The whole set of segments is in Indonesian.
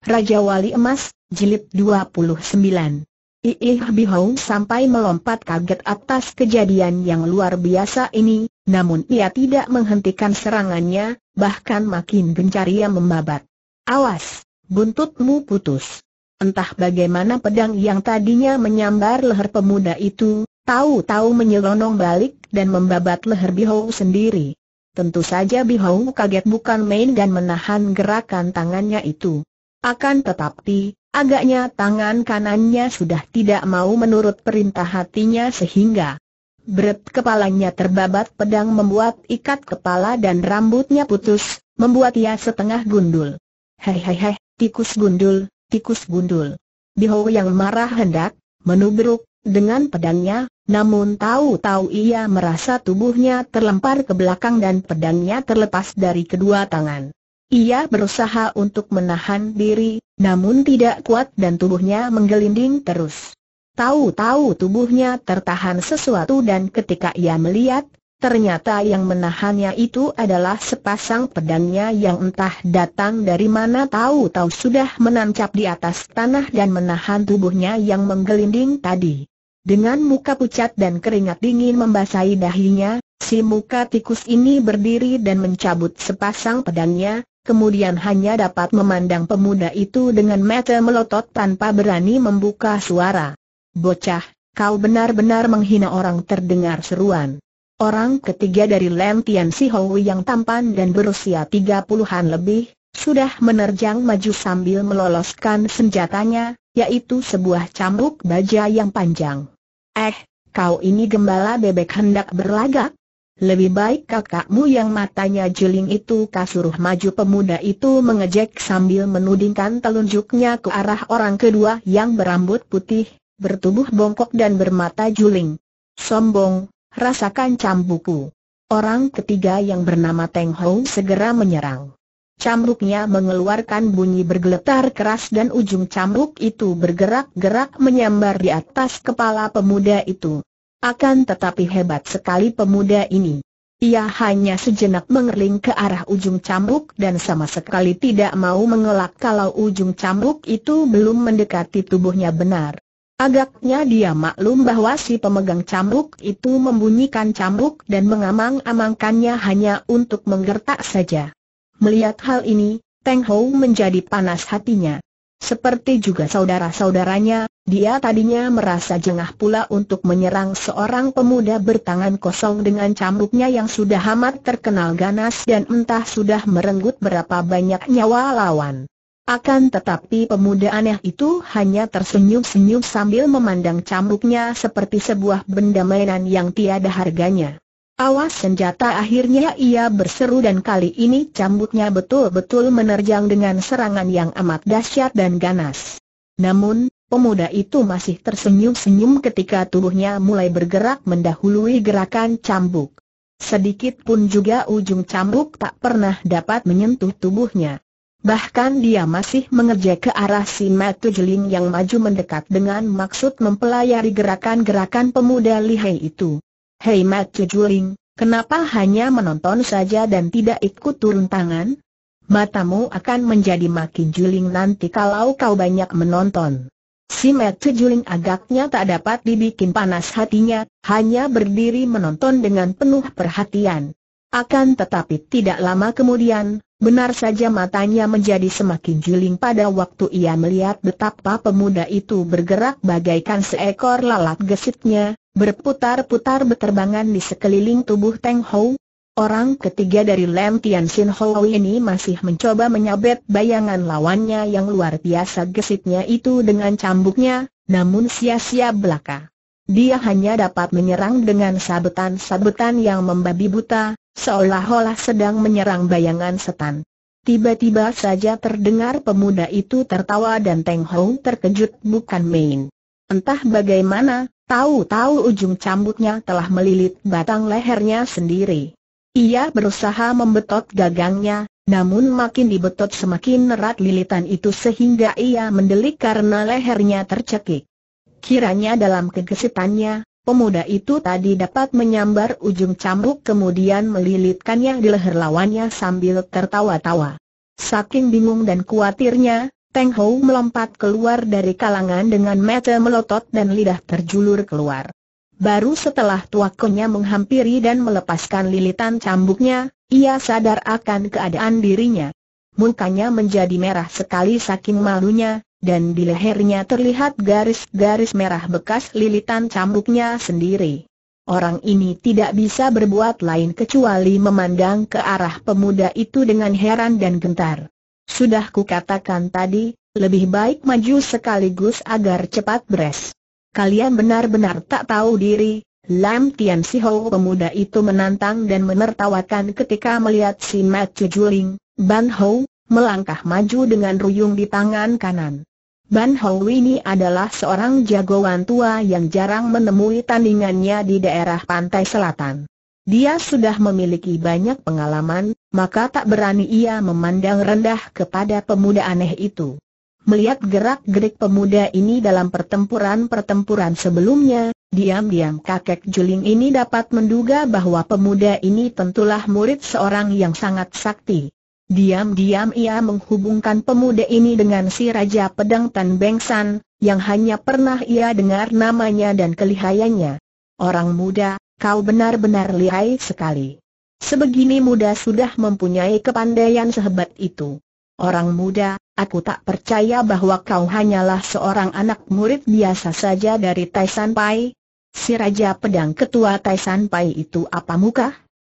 Raja Wali Emas, Jilid 29. Iih Bihou sampai melompat kaget atas kejadian yang luar biasa ini, namun ia tidak menghentikan serangannya, bahkan makin gencar ia membabat. Awas, buntutmu putus. Entah bagaimana pedang yang tadinya menyambar leher pemuda itu, tahu-tahu menyelonong balik dan membabat leher Bihou sendiri. Tentu saja Bihou kaget bukan main dan menahan gerakan tangannya itu. Akan tetapi, agaknya tangan kanannya sudah tidak mau menurut perintah hatinya sehingga berat kepalanya terbabat pedang membuat ikat kepala dan rambutnya putus, membuat ia setengah gundul. Hei hei hei, tikus gundul, tikus gundul. Biho yang marah hendak menubruk dengan pedangnya, namun tahu-tahu ia merasa tubuhnya terlempar ke belakang dan pedangnya terlepas dari kedua tangan. Ia berusaha untuk menahan diri, namun tidak kuat dan tubuhnya menggelinding terus. Tahu-tahu tubuhnya tertahan sesuatu dan ketika ia melihat, ternyata yang menahannya itu adalah sepasang pedangnya yang entah datang dari mana tahu-tahu sudah menancap di atas tanah dan menahan tubuhnya yang menggelinding tadi. Dengan muka pucat dan keringat dingin membasahi dahinya, si muka tikus ini berdiri dan mencabut sepasang pedangnya, kemudian hanya dapat memandang pemuda itu dengan mata melotot tanpa berani membuka suara. Bocah, kau benar-benar menghina orang terdengar seruan. Orang ketiga dari Lem Tian Si Hou yang tampan dan berusia tiga puluhan lebih, sudah menerjang maju sambil meloloskan senjatanya, yaitu sebuah cambuk baja yang panjang. Eh, kau ini gembala bebek hendak berlagak? Lebih baik kakakmu yang matanya jeling itu kasuruh maju pemuda itu mengejek sambil menudingkan telunjuknya ke arah orang kedua yang berambut putih, bertubuh bongkok dan bermata juling. Sombong, rasakan cambuku. Orang ketiga yang bernama Teng Hong segera menyerang. Cambuknya mengeluarkan bunyi bergeletar keras dan ujung cambuk itu bergerak-gerak menyambar di atas kepala pemuda itu. Akan tetapi hebat sekali pemuda ini. Ia hanya sejenak mengerling ke arah ujung cambuk dan sama sekali tidak mau mengelak kalau ujung cambuk itu belum mendekati tubuhnya benar. Agaknya dia maklum bahwa si pemegang cambuk itu membunyikan cambuk dan mengamang-amangkannya hanya untuk menggertak saja. Melihat hal ini, Teng Hou menjadi panas hatinya. Seperti juga saudara-saudaranya, dia tadinya merasa jengah pula untuk menyerang seorang pemuda bertangan kosong dengan cambuknya yang sudah amat terkenal ganas dan entah sudah merenggut berapa banyak nyawa lawan. Akan tetapi pemuda aneh itu hanya tersenyum-senyum sambil memandang cambuknya seperti sebuah benda mainan yang tiada harganya. Awas senjata akhirnya ia berseru dan kali ini cambuknya betul-betul menerjang dengan serangan yang amat dahsyat dan ganas. Namun, pemuda itu masih tersenyum-senyum ketika tubuhnya mulai bergerak mendahului gerakan cambuk. Sedikit pun juga ujung cambuk tak pernah dapat menyentuh tubuhnya. Bahkan dia masih mengejek ke arah si Matu Jeling yang maju mendekat dengan maksud mempelajari gerakan-gerakan pemuda lihai itu. Hei Mat Juling, kenapa hanya menonton saja dan tidak ikut turun tangan? Matamu akan menjadi makin juling nanti kalau kau banyak menonton. Si Mat Juling agaknya tak dapat dibikin panas hatinya, hanya berdiri menonton dengan penuh perhatian. Akan tetapi tidak lama kemudian, benar saja matanya menjadi semakin juling pada waktu ia melihat betapa pemuda itu bergerak bagaikan seekor lalat gesitnya, berputar-putar beterbangan di sekeliling tubuh Teng Hou. Orang ketiga dari Lem Tian Sin Hou ini masih mencoba menyabet bayangan lawannya yang luar biasa gesitnya itu dengan cambuknya, namun sia-sia belaka. Dia hanya dapat menyerang dengan sabetan-sabetan yang membabi buta, seolah-olah sedang menyerang bayangan setan. Tiba-tiba saja terdengar pemuda itu tertawa dan Teng Hou terkejut bukan main. Entah bagaimana, Tahu-tahu ujung cambuknya telah melilit batang lehernya sendiri. Ia berusaha membetot gagangnya, namun makin dibetot semakin erat lilitan itu sehingga ia mendelik karena lehernya tercekik. Kiranya dalam kegesitannya, pemuda itu tadi dapat menyambar ujung cambuk kemudian melilitkannya di leher lawannya sambil tertawa-tawa. Saking bingung dan khawatirnya, Teng Hou melompat keluar dari kalangan dengan mata melotot dan lidah terjulur keluar. Baru setelah tuakonya menghampiri dan melepaskan lilitan cambuknya, ia sadar akan keadaan dirinya. Mukanya menjadi merah sekali saking malunya, dan di lehernya terlihat garis-garis merah bekas lilitan cambuknya sendiri. Orang ini tidak bisa berbuat lain kecuali memandang ke arah pemuda itu dengan heran dan gentar. Sudah kukatakan tadi, lebih baik maju sekaligus agar cepat beres. Kalian benar-benar tak tahu diri, Lam Tian Si Ho pemuda itu menantang dan menertawakan ketika melihat si Mat Juling, Ban Ho, melangkah maju dengan ruyung di tangan kanan. Ban Ho ini adalah seorang jagoan tua yang jarang menemui tandingannya di daerah pantai selatan. Dia sudah memiliki banyak pengalaman, maka tak berani ia memandang rendah kepada pemuda aneh itu. Melihat gerak-gerik pemuda ini dalam pertempuran-pertempuran sebelumnya, diam-diam kakek Juling ini dapat menduga bahwa pemuda ini tentulah murid seorang yang sangat sakti. Diam-diam ia menghubungkan pemuda ini dengan si Raja Pedang Tan Bengsan, yang hanya pernah ia dengar namanya dan kelihayannya. Orang muda, kau benar-benar lihai sekali. Sebegini muda sudah mempunyai kepandaian sehebat itu. Orang muda, aku tak percaya bahwa kau hanyalah seorang anak murid biasa saja dari Taisan Pai. Si Raja Pedang Ketua Taisan Pai itu apa muka?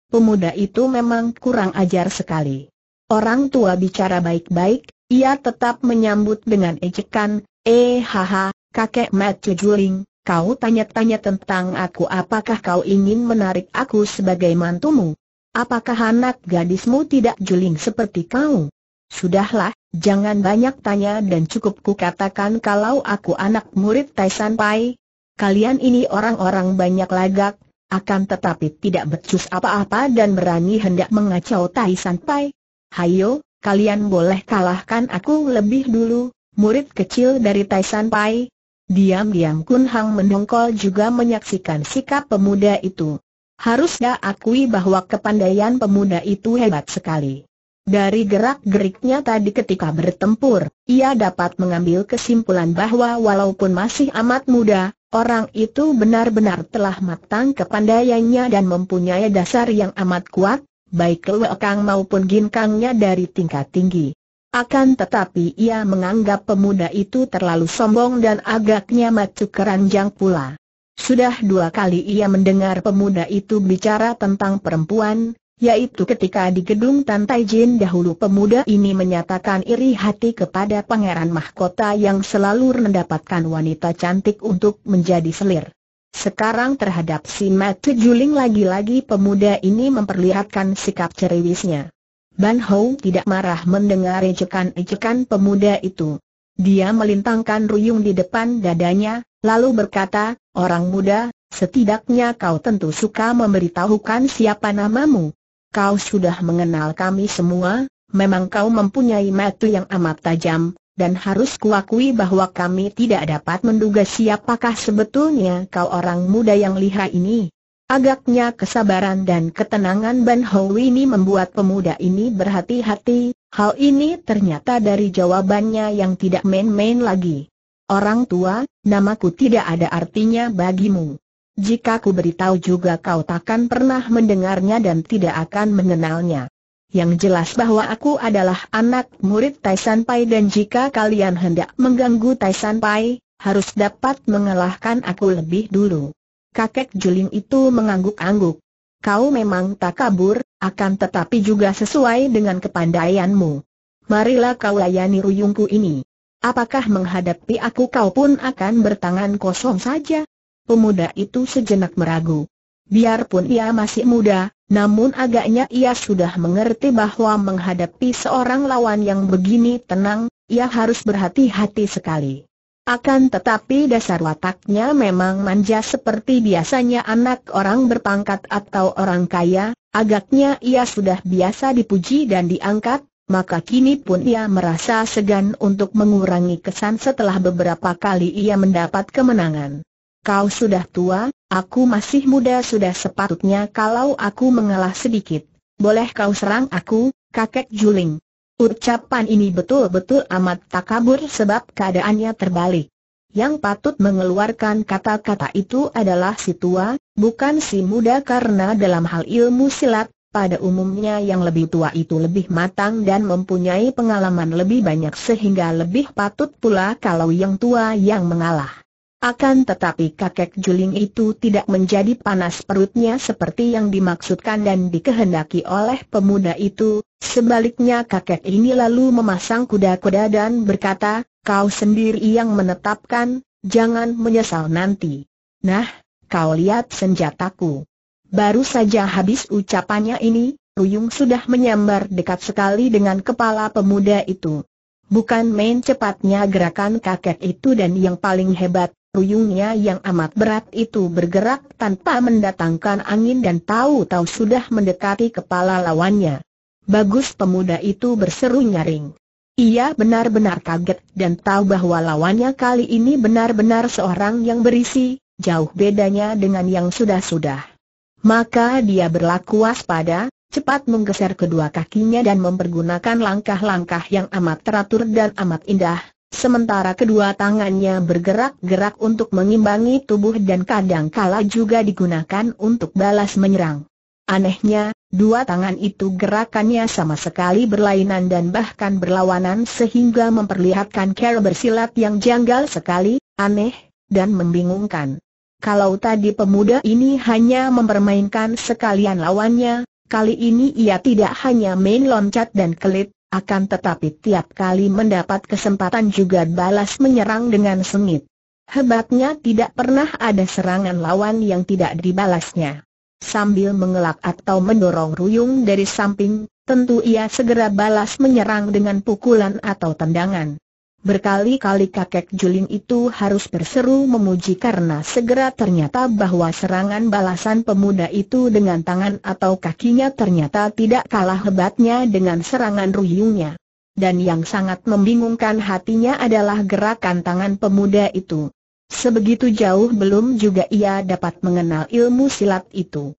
Pemuda itu memang kurang ajar sekali. Orang tua bicara baik-baik, ia tetap menyambut dengan ejekan, eh haha, kakek Mat Juling, Kau tanya-tanya tentang aku apakah kau ingin menarik aku sebagai mantumu? Apakah anak gadismu tidak juling seperti kau? Sudahlah, jangan banyak tanya dan cukup kukatakan kalau aku anak murid Taisan Pai. Kalian ini orang-orang banyak lagak, akan tetapi tidak becus apa-apa dan berani hendak mengacau Taisan Pai. Hayo, kalian boleh kalahkan aku lebih dulu, murid kecil dari Taisan Pai, Diam-diam Kun Hang mendongkol juga menyaksikan sikap pemuda itu. Harus dia akui bahwa kepandaian pemuda itu hebat sekali. Dari gerak-geriknya tadi ketika bertempur, ia dapat mengambil kesimpulan bahwa walaupun masih amat muda, orang itu benar-benar telah matang kepandaiannya dan mempunyai dasar yang amat kuat, baik lewekang maupun ginkangnya dari tingkat tinggi. Akan tetapi ia menganggap pemuda itu terlalu sombong dan agaknya macu keranjang pula. Sudah dua kali ia mendengar pemuda itu bicara tentang perempuan, yaitu ketika di gedung Tantai Jin dahulu pemuda ini menyatakan iri hati kepada pangeran mahkota yang selalu mendapatkan wanita cantik untuk menjadi selir. Sekarang terhadap si Matu Juling lagi-lagi pemuda ini memperlihatkan sikap ceriwisnya. Ban Hou tidak marah mendengar ejekan-ejekan pemuda itu. Dia melintangkan ruyung di depan dadanya, lalu berkata, orang muda, setidaknya kau tentu suka memberitahukan siapa namamu. Kau sudah mengenal kami semua, memang kau mempunyai mata yang amat tajam, dan harus kuakui bahwa kami tidak dapat menduga siapakah sebetulnya kau orang muda yang lihai ini. Agaknya kesabaran dan ketenangan Ban Hou ini membuat pemuda ini berhati-hati, hal ini ternyata dari jawabannya yang tidak main-main lagi. Orang tua, namaku tidak ada artinya bagimu. Jika ku beritahu juga kau takkan pernah mendengarnya dan tidak akan mengenalnya. Yang jelas bahwa aku adalah anak murid Taisan Pai dan jika kalian hendak mengganggu Taisan Pai, harus dapat mengalahkan aku lebih dulu kakek Juling itu mengangguk-angguk. Kau memang tak kabur, akan tetapi juga sesuai dengan kepandaianmu. Marilah kau layani ruyungku ini. Apakah menghadapi aku kau pun akan bertangan kosong saja? Pemuda itu sejenak meragu. Biarpun ia masih muda, namun agaknya ia sudah mengerti bahwa menghadapi seorang lawan yang begini tenang, ia harus berhati-hati sekali. Akan tetapi dasar wataknya memang manja seperti biasanya anak orang berpangkat atau orang kaya, agaknya ia sudah biasa dipuji dan diangkat, maka kini pun ia merasa segan untuk mengurangi kesan setelah beberapa kali ia mendapat kemenangan. Kau sudah tua, aku masih muda sudah sepatutnya kalau aku mengalah sedikit. Boleh kau serang aku, kakek Juling. Ucapan ini betul-betul amat takabur sebab keadaannya terbalik. Yang patut mengeluarkan kata-kata itu adalah si tua, bukan si muda karena dalam hal ilmu silat, pada umumnya yang lebih tua itu lebih matang dan mempunyai pengalaman lebih banyak sehingga lebih patut pula kalau yang tua yang mengalah. Akan tetapi kakek juling itu tidak menjadi panas perutnya seperti yang dimaksudkan dan dikehendaki oleh pemuda itu, sebaliknya kakek ini lalu memasang kuda-kuda dan berkata, kau sendiri yang menetapkan, jangan menyesal nanti. Nah, kau lihat senjataku. Baru saja habis ucapannya ini, Ruyung sudah menyambar dekat sekali dengan kepala pemuda itu. Bukan main cepatnya gerakan kakek itu dan yang paling hebat, Ruyungnya yang amat berat itu bergerak tanpa mendatangkan angin dan tahu-tahu sudah mendekati kepala lawannya. Bagus pemuda itu berseru nyaring. Ia benar-benar kaget dan tahu bahwa lawannya kali ini benar-benar seorang yang berisi, jauh bedanya dengan yang sudah-sudah. Maka dia berlaku waspada, cepat menggeser kedua kakinya dan mempergunakan langkah-langkah yang amat teratur dan amat indah, Sementara kedua tangannya bergerak-gerak untuk mengimbangi tubuh dan kadang-kala juga digunakan untuk balas menyerang. Anehnya, dua tangan itu gerakannya sama sekali berlainan dan bahkan berlawanan sehingga memperlihatkan cara bersilat yang janggal sekali, aneh, dan membingungkan. Kalau tadi pemuda ini hanya mempermainkan sekalian lawannya, kali ini ia tidak hanya main loncat dan kelit, akan tetapi tiap kali mendapat kesempatan juga balas menyerang dengan sengit. Hebatnya tidak pernah ada serangan lawan yang tidak dibalasnya. Sambil mengelak atau mendorong ruyung dari samping, tentu ia segera balas menyerang dengan pukulan atau tendangan. Berkali-kali kakek Juling itu harus berseru memuji karena segera ternyata bahwa serangan balasan pemuda itu dengan tangan atau kakinya ternyata tidak kalah hebatnya dengan serangan ruyungnya. Dan yang sangat membingungkan hatinya adalah gerakan tangan pemuda itu. Sebegitu jauh belum juga ia dapat mengenal ilmu silat itu.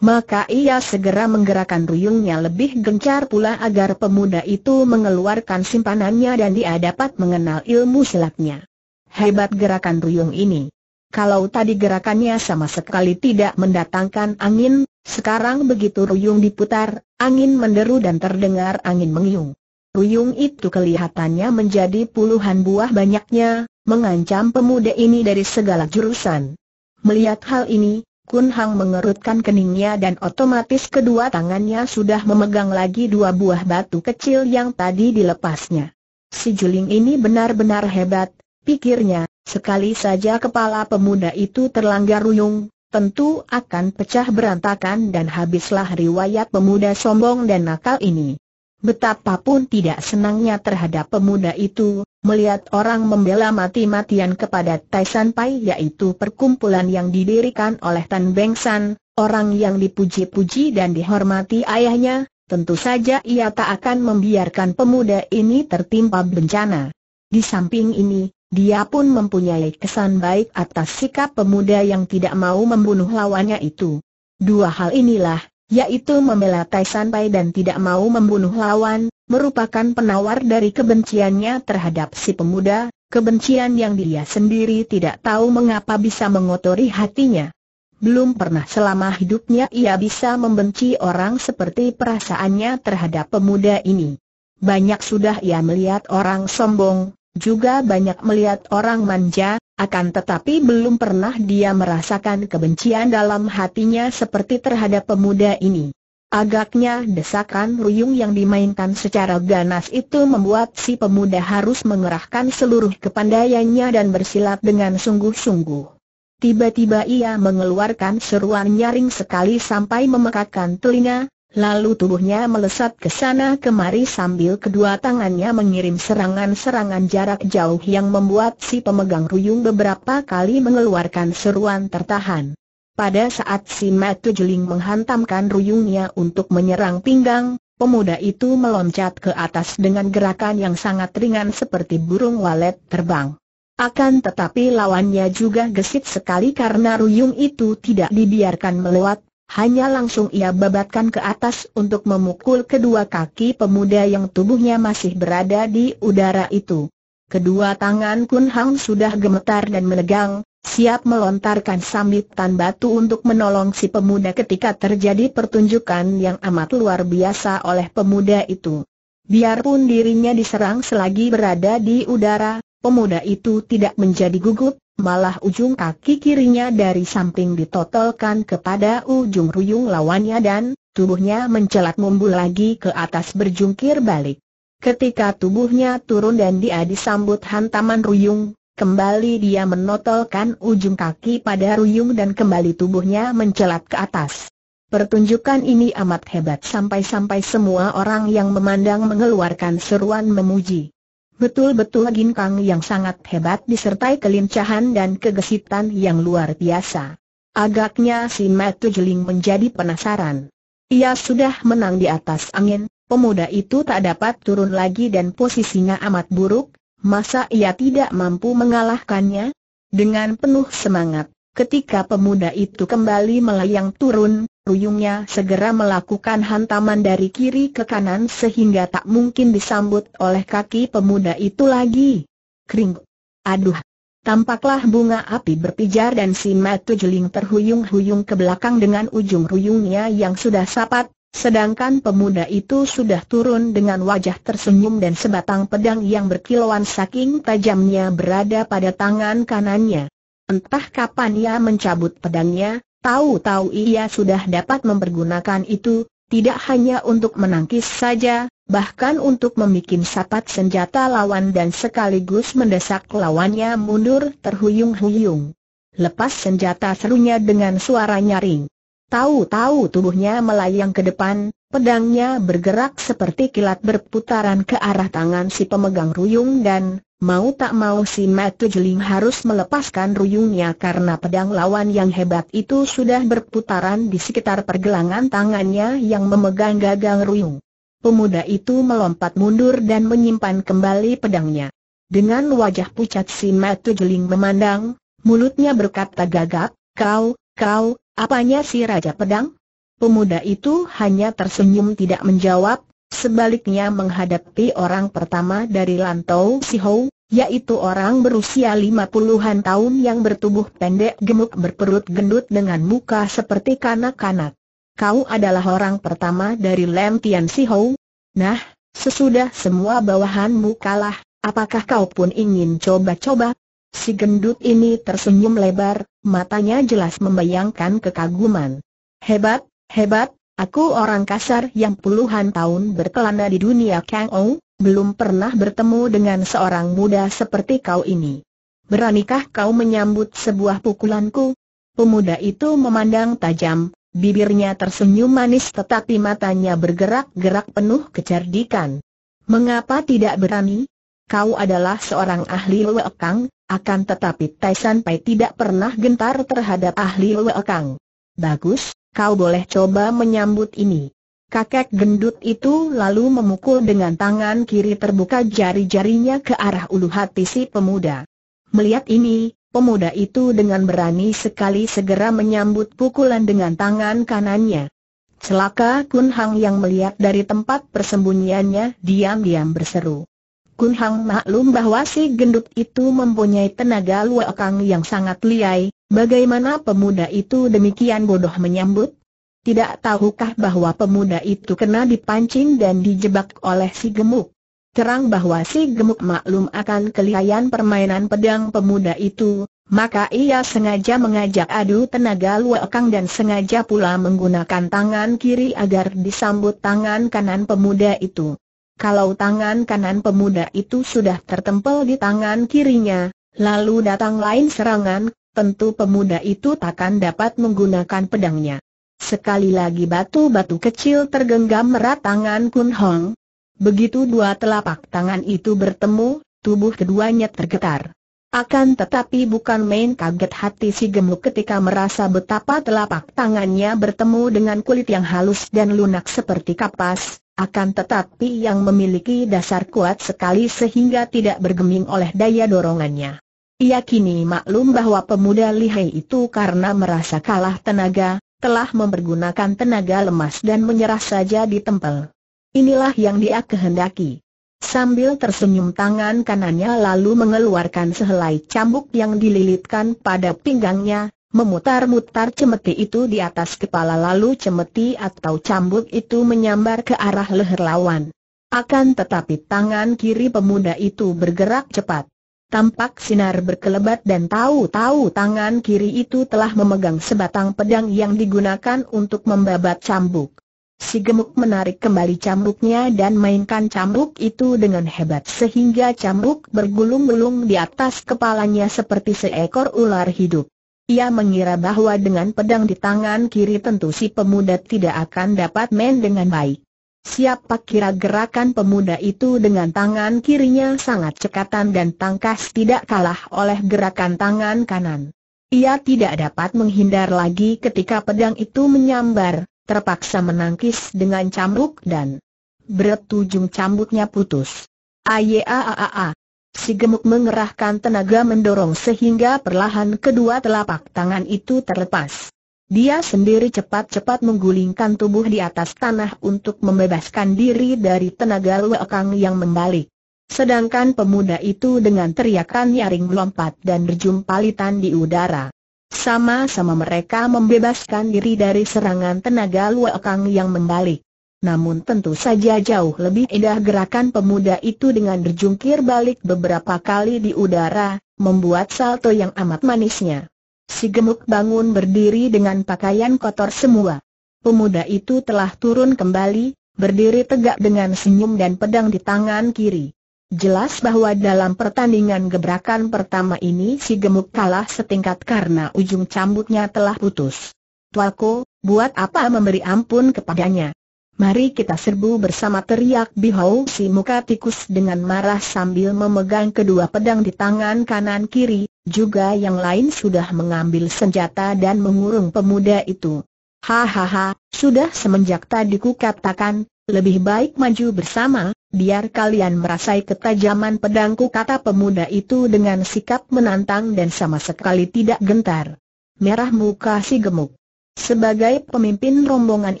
Maka ia segera menggerakkan ruyungnya lebih gencar pula agar pemuda itu mengeluarkan simpanannya dan dia dapat mengenal ilmu silatnya. Hebat gerakan ruyung ini. Kalau tadi gerakannya sama sekali tidak mendatangkan angin, sekarang begitu ruyung diputar, angin menderu dan terdengar angin mengiung. Ruyung itu kelihatannya menjadi puluhan buah banyaknya, mengancam pemuda ini dari segala jurusan. Melihat hal ini, Kun Hang mengerutkan keningnya dan otomatis kedua tangannya sudah memegang lagi dua buah batu kecil yang tadi dilepasnya. Si Juling ini benar-benar hebat, pikirnya, sekali saja kepala pemuda itu terlanggar ruyung, tentu akan pecah berantakan dan habislah riwayat pemuda sombong dan nakal ini. Betapapun tidak senangnya terhadap pemuda itu, melihat orang membela mati-matian kepada Taisan Pai yaitu perkumpulan yang didirikan oleh Tan Beng San, orang yang dipuji-puji dan dihormati ayahnya, tentu saja ia tak akan membiarkan pemuda ini tertimpa bencana. Di samping ini, dia pun mempunyai kesan baik atas sikap pemuda yang tidak mau membunuh lawannya itu. Dua hal inilah yaitu membela Tai Pai dan tidak mau membunuh lawan, merupakan penawar dari kebenciannya terhadap si pemuda, kebencian yang dia sendiri tidak tahu mengapa bisa mengotori hatinya. Belum pernah selama hidupnya ia bisa membenci orang seperti perasaannya terhadap pemuda ini. Banyak sudah ia melihat orang sombong, juga banyak melihat orang manja, akan tetapi belum pernah dia merasakan kebencian dalam hatinya seperti terhadap pemuda ini. Agaknya desakan ruyung yang dimainkan secara ganas itu membuat si pemuda harus mengerahkan seluruh kepandaiannya dan bersilat dengan sungguh-sungguh. Tiba-tiba ia mengeluarkan seruan nyaring sekali sampai memekakan telinga, Lalu tubuhnya melesat ke sana kemari sambil kedua tangannya mengirim serangan-serangan jarak jauh yang membuat si pemegang ruyung beberapa kali mengeluarkan seruan tertahan. Pada saat si Matu Jeling menghantamkan ruyungnya untuk menyerang pinggang, pemuda itu meloncat ke atas dengan gerakan yang sangat ringan seperti burung walet terbang. Akan tetapi lawannya juga gesit sekali karena ruyung itu tidak dibiarkan melewat, hanya langsung ia babatkan ke atas untuk memukul kedua kaki pemuda yang tubuhnya masih berada di udara itu. Kedua tangan Kun Hang sudah gemetar dan menegang, siap melontarkan sambitan batu untuk menolong si pemuda ketika terjadi pertunjukan yang amat luar biasa oleh pemuda itu. Biarpun dirinya diserang selagi berada di udara, pemuda itu tidak menjadi gugup, malah ujung kaki kirinya dari samping ditotolkan kepada ujung ruyung lawannya dan tubuhnya mencelat mumbul lagi ke atas berjungkir balik. Ketika tubuhnya turun dan dia disambut hantaman ruyung, kembali dia menotolkan ujung kaki pada ruyung dan kembali tubuhnya mencelat ke atas. Pertunjukan ini amat hebat sampai-sampai semua orang yang memandang mengeluarkan seruan memuji. Betul-betul ginkang yang sangat hebat disertai kelincahan dan kegesitan yang luar biasa. Agaknya si Matu Jeling menjadi penasaran. Ia sudah menang di atas angin, Pemuda itu tak dapat turun lagi dan posisinya amat buruk, masa ia tidak mampu mengalahkannya? Dengan penuh semangat, ketika pemuda itu kembali melayang turun, ruyungnya segera melakukan hantaman dari kiri ke kanan sehingga tak mungkin disambut oleh kaki pemuda itu lagi. Kring! Aduh! Tampaklah bunga api berpijar dan si Matu Jeling terhuyung-huyung ke belakang dengan ujung ruyungnya yang sudah sapat, Sedangkan pemuda itu sudah turun dengan wajah tersenyum dan sebatang pedang yang berkilauan saking tajamnya berada pada tangan kanannya. Entah kapan ia mencabut pedangnya, tahu-tahu ia sudah dapat mempergunakan itu, tidak hanya untuk menangkis saja, bahkan untuk membuat sapat senjata lawan dan sekaligus mendesak lawannya mundur terhuyung-huyung. Lepas senjata serunya dengan suara nyaring. Tahu-tahu tubuhnya melayang ke depan, pedangnya bergerak seperti kilat berputaran ke arah tangan si pemegang ruyung dan, mau tak mau si Matu Jeling harus melepaskan ruyungnya karena pedang lawan yang hebat itu sudah berputaran di sekitar pergelangan tangannya yang memegang gagang ruyung. Pemuda itu melompat mundur dan menyimpan kembali pedangnya. Dengan wajah pucat si Matu Jeling memandang, mulutnya berkata gagap, kau, kau, Apanya si Raja Pedang? Pemuda itu hanya tersenyum tidak menjawab, sebaliknya menghadapi orang pertama dari Lantau Si Hou, yaitu orang berusia lima puluhan tahun yang bertubuh pendek gemuk berperut gendut dengan muka seperti kanak-kanak. Kau adalah orang pertama dari Lem Tian Si Hou? Nah, sesudah semua bawahanmu kalah, apakah kau pun ingin coba-coba? Si gendut ini tersenyum lebar, matanya jelas membayangkan kekaguman. Hebat, hebat, aku orang kasar yang puluhan tahun berkelana di dunia Kang Ou, belum pernah bertemu dengan seorang muda seperti kau ini. Beranikah kau menyambut sebuah pukulanku? Pemuda itu memandang tajam, bibirnya tersenyum manis tetapi matanya bergerak-gerak penuh kecerdikan. Mengapa tidak berani? Kau adalah seorang ahli lekang, akan tetapi Tai Pai tidak pernah gentar terhadap ahli Kang. Bagus, kau boleh coba menyambut ini. Kakek gendut itu lalu memukul dengan tangan kiri terbuka jari-jarinya ke arah ulu hati si pemuda. Melihat ini, pemuda itu dengan berani sekali segera menyambut pukulan dengan tangan kanannya. Celaka Kun Hang yang melihat dari tempat persembunyiannya diam-diam berseru. Kun Hang maklum bahwa si gendut itu mempunyai tenaga luakang yang sangat liai, bagaimana pemuda itu demikian bodoh menyambut? Tidak tahukah bahwa pemuda itu kena dipancing dan dijebak oleh si gemuk? Terang bahwa si gemuk maklum akan kelihayan permainan pedang pemuda itu, maka ia sengaja mengajak adu tenaga luakang dan sengaja pula menggunakan tangan kiri agar disambut tangan kanan pemuda itu. Kalau tangan kanan pemuda itu sudah tertempel di tangan kirinya, lalu datang lain serangan, tentu pemuda itu takkan dapat menggunakan pedangnya. Sekali lagi batu-batu kecil tergenggam erat tangan Kun Hong. Begitu dua telapak tangan itu bertemu, tubuh keduanya tergetar. Akan tetapi bukan main kaget hati si gemuk ketika merasa betapa telapak tangannya bertemu dengan kulit yang halus dan lunak seperti kapas, akan tetapi yang memiliki dasar kuat sekali sehingga tidak bergeming oleh daya dorongannya. Ia kini maklum bahwa pemuda lihai itu karena merasa kalah tenaga, telah mempergunakan tenaga lemas dan menyerah saja di tempel. Inilah yang dia kehendaki. Sambil tersenyum tangan kanannya lalu mengeluarkan sehelai cambuk yang dililitkan pada pinggangnya, memutar-mutar cemeti itu di atas kepala lalu cemeti atau cambuk itu menyambar ke arah leher lawan. Akan tetapi tangan kiri pemuda itu bergerak cepat. Tampak sinar berkelebat dan tahu-tahu tangan kiri itu telah memegang sebatang pedang yang digunakan untuk membabat cambuk. Si gemuk menarik kembali cambuknya dan mainkan cambuk itu dengan hebat sehingga cambuk bergulung-gulung di atas kepalanya seperti seekor ular hidup. Ia mengira bahwa dengan pedang di tangan kiri tentu si pemuda tidak akan dapat main dengan baik. Siapa kira gerakan pemuda itu dengan tangan kirinya sangat cekatan dan tangkas tidak kalah oleh gerakan tangan kanan. Ia tidak dapat menghindar lagi ketika pedang itu menyambar, terpaksa menangkis dengan cambuk dan bertujung cambuknya putus. Ayaaaa. Si gemuk mengerahkan tenaga mendorong sehingga perlahan kedua telapak tangan itu terlepas. Dia sendiri cepat-cepat menggulingkan tubuh di atas tanah untuk membebaskan diri dari tenaga lekang yang membalik. Sedangkan pemuda itu dengan teriakan nyaring melompat dan berjumpalitan di udara. Sama-sama mereka membebaskan diri dari serangan tenaga lekang yang membalik. Namun tentu saja jauh lebih indah gerakan pemuda itu dengan berjungkir balik beberapa kali di udara, membuat salto yang amat manisnya. Si gemuk bangun berdiri dengan pakaian kotor semua. Pemuda itu telah turun kembali, berdiri tegak dengan senyum dan pedang di tangan kiri. Jelas bahwa dalam pertandingan gebrakan pertama ini si gemuk kalah setingkat karena ujung cambuknya telah putus. Tuaku, buat apa memberi ampun kepadanya? Mari kita serbu bersama teriak Bihou si muka tikus dengan marah sambil memegang kedua pedang di tangan kanan kiri, juga yang lain sudah mengambil senjata dan mengurung pemuda itu. Hahaha, sudah semenjak tadi ku katakan, lebih baik maju bersama, biar kalian merasai ketajaman pedangku kata pemuda itu dengan sikap menantang dan sama sekali tidak gentar. Merah muka si gemuk. Sebagai pemimpin rombongan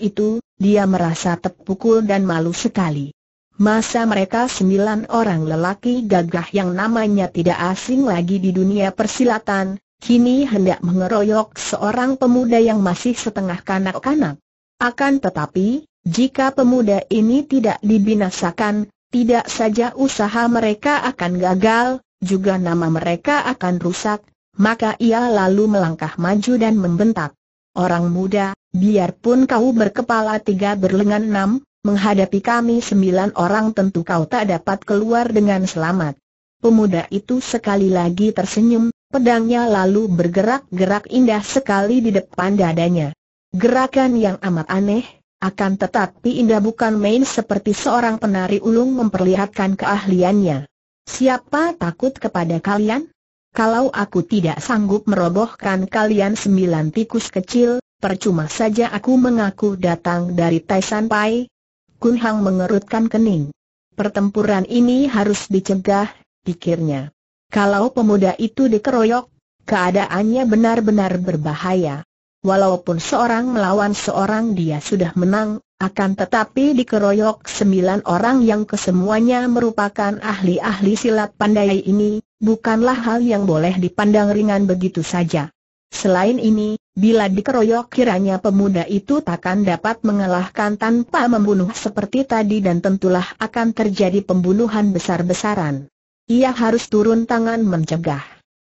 itu, dia merasa terpukul dan malu sekali. Masa mereka sembilan orang lelaki gagah yang namanya tidak asing lagi di dunia persilatan, kini hendak mengeroyok seorang pemuda yang masih setengah kanak-kanak. Akan tetapi, jika pemuda ini tidak dibinasakan, tidak saja usaha mereka akan gagal, juga nama mereka akan rusak, maka ia lalu melangkah maju dan membentak. Orang muda, biarpun kau berkepala tiga berlengan enam, menghadapi kami sembilan orang tentu kau tak dapat keluar dengan selamat. Pemuda itu sekali lagi tersenyum, pedangnya lalu bergerak-gerak indah sekali di depan dadanya. Gerakan yang amat aneh, akan tetapi indah bukan main seperti seorang penari ulung memperlihatkan keahliannya. Siapa takut kepada kalian? Kalau aku tidak sanggup merobohkan kalian sembilan tikus kecil, percuma saja aku mengaku datang dari Tai San Pai. Kun Hang mengerutkan kening. Pertempuran ini harus dicegah, pikirnya. Kalau pemuda itu dikeroyok, keadaannya benar-benar berbahaya. Walaupun seorang melawan seorang dia sudah menang, akan tetapi dikeroyok sembilan orang yang kesemuanya merupakan ahli-ahli silat pandai ini, bukanlah hal yang boleh dipandang ringan begitu saja. Selain ini, bila dikeroyok kiranya pemuda itu takkan dapat mengalahkan tanpa membunuh seperti tadi dan tentulah akan terjadi pembunuhan besar-besaran. Ia harus turun tangan mencegah.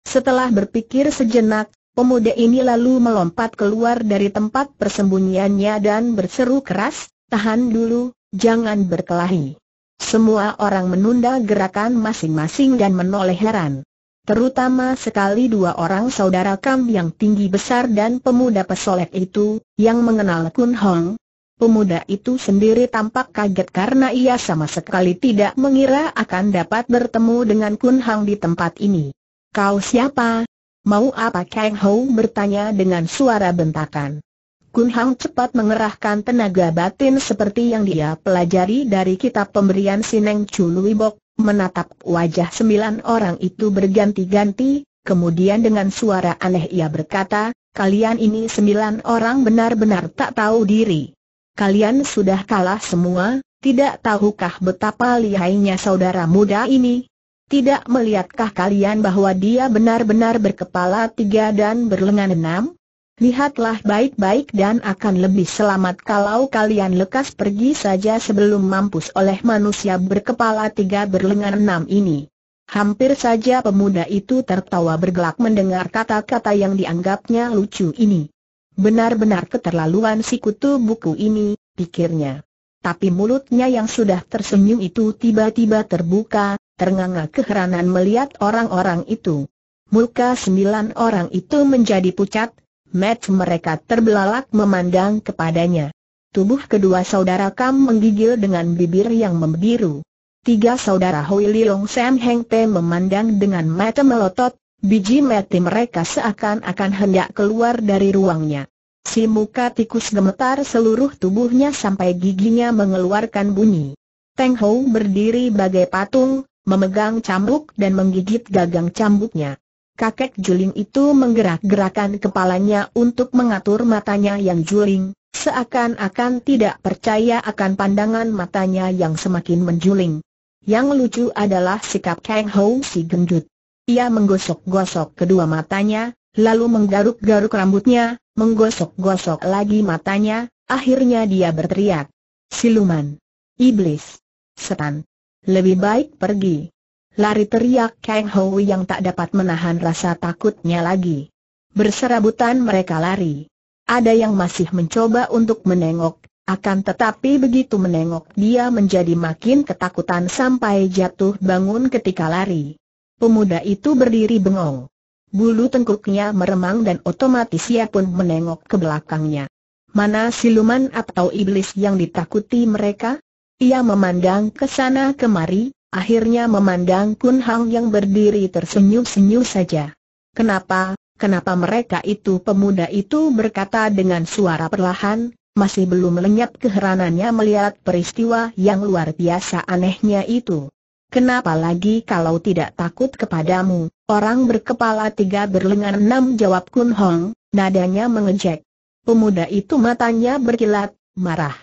Setelah berpikir sejenak, pemuda ini lalu melompat keluar dari tempat persembunyiannya dan berseru keras, tahan dulu, jangan berkelahi. Semua orang menunda gerakan masing-masing dan menoleh heran. Terutama sekali dua orang saudara Kam yang tinggi besar dan pemuda pesolek itu, yang mengenal Kun Hong. Pemuda itu sendiri tampak kaget karena ia sama sekali tidak mengira akan dapat bertemu dengan Kun Hong di tempat ini. Kau siapa? Mau apa Kang Ho bertanya dengan suara bentakan. Kun Hang cepat mengerahkan tenaga batin seperti yang dia pelajari dari kitab pemberian Sineng Chului Bok, menatap wajah sembilan orang itu berganti-ganti, kemudian dengan suara aneh ia berkata, kalian ini sembilan orang benar-benar tak tahu diri. Kalian sudah kalah semua, tidak tahukah betapa lihainya saudara muda ini? Tidak melihatkah kalian bahwa dia benar-benar berkepala tiga dan berlengan enam? Lihatlah baik-baik dan akan lebih selamat kalau kalian lekas pergi saja sebelum mampus oleh manusia berkepala tiga berlengan enam ini. Hampir saja pemuda itu tertawa bergelak mendengar kata-kata yang dianggapnya lucu ini. Benar-benar keterlaluan si kutu buku ini, pikirnya. Tapi mulutnya yang sudah tersenyum itu tiba-tiba terbuka, ternganga keheranan melihat orang-orang itu. Muka sembilan orang itu menjadi pucat, Mata mereka terbelalak memandang kepadanya. Tubuh kedua saudara Kam menggigil dengan bibir yang membiru. Tiga saudara Hui Liong Sam Heng Te memandang dengan mata melotot, biji mata mereka seakan-akan hendak keluar dari ruangnya. Si muka tikus gemetar seluruh tubuhnya sampai giginya mengeluarkan bunyi. Teng Hou berdiri bagai patung, memegang cambuk dan menggigit gagang cambuknya kakek juling itu menggerak-gerakan kepalanya untuk mengatur matanya yang juling, seakan-akan tidak percaya akan pandangan matanya yang semakin menjuling. Yang lucu adalah sikap Kang Ho si gendut. Ia menggosok-gosok kedua matanya, lalu menggaruk-garuk rambutnya, menggosok-gosok lagi matanya, akhirnya dia berteriak. Siluman! Iblis! Setan! Lebih baik pergi. Lari teriak Kang Ho yang tak dapat menahan rasa takutnya lagi. Berserabutan mereka lari. Ada yang masih mencoba untuk menengok, akan tetapi begitu menengok dia menjadi makin ketakutan sampai jatuh bangun ketika lari. Pemuda itu berdiri bengong. Bulu tengkuknya meremang dan otomatis ia pun menengok ke belakangnya. Mana siluman atau iblis yang ditakuti mereka? Ia memandang ke sana kemari, Akhirnya memandang Kun Hang yang berdiri tersenyum-senyum saja. Kenapa, kenapa mereka itu pemuda itu berkata dengan suara perlahan, masih belum lenyap keheranannya melihat peristiwa yang luar biasa anehnya itu. Kenapa lagi kalau tidak takut kepadamu, orang berkepala tiga berlengan enam jawab Kun Hong, nadanya mengejek. Pemuda itu matanya berkilat, marah.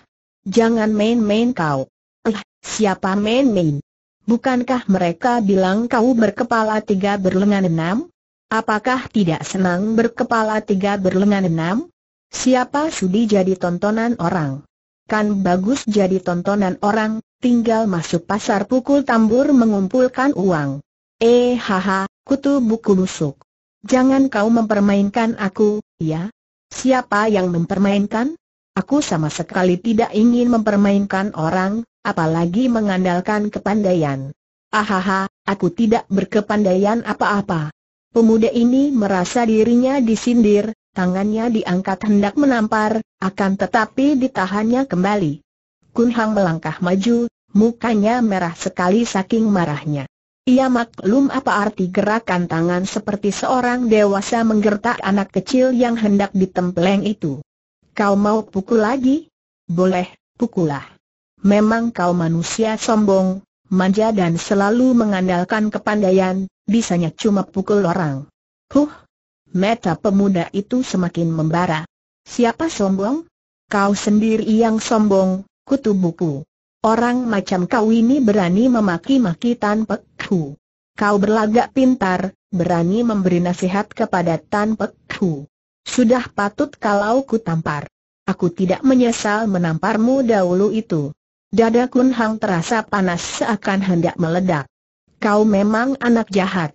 Jangan main-main kau. Eh, siapa main-main? Bukankah mereka bilang kau berkepala tiga berlengan enam? Apakah tidak senang berkepala tiga berlengan enam? Siapa sudi jadi tontonan orang? Kan bagus jadi tontonan orang, tinggal masuk pasar pukul tambur mengumpulkan uang. Eh haha, kutu buku busuk. Jangan kau mempermainkan aku, ya? Siapa yang mempermainkan? Aku sama sekali tidak ingin mempermainkan orang, apalagi mengandalkan kepandaian. Ahaha, aku tidak berkepandaian apa-apa. Pemuda ini merasa dirinya disindir, tangannya diangkat hendak menampar, akan tetapi ditahannya kembali. Kun Hang melangkah maju, mukanya merah sekali saking marahnya. Ia maklum apa arti gerakan tangan seperti seorang dewasa menggertak anak kecil yang hendak ditempleng itu. Kau mau pukul lagi? Boleh, pukullah. Memang kau manusia sombong, manja dan selalu mengandalkan kepandaian, bisanya cuma pukul orang. Huh! Meta pemuda itu semakin membara. Siapa sombong? Kau sendiri yang sombong, kutu buku. Orang macam kau ini berani memaki-maki tanpa ku. Kau berlagak pintar, berani memberi nasihat kepada Tan Pek Sudah patut kalau ku tampar. Aku tidak menyesal menamparmu dahulu itu. Dada Kun Hang terasa panas seakan hendak meledak. Kau memang anak jahat.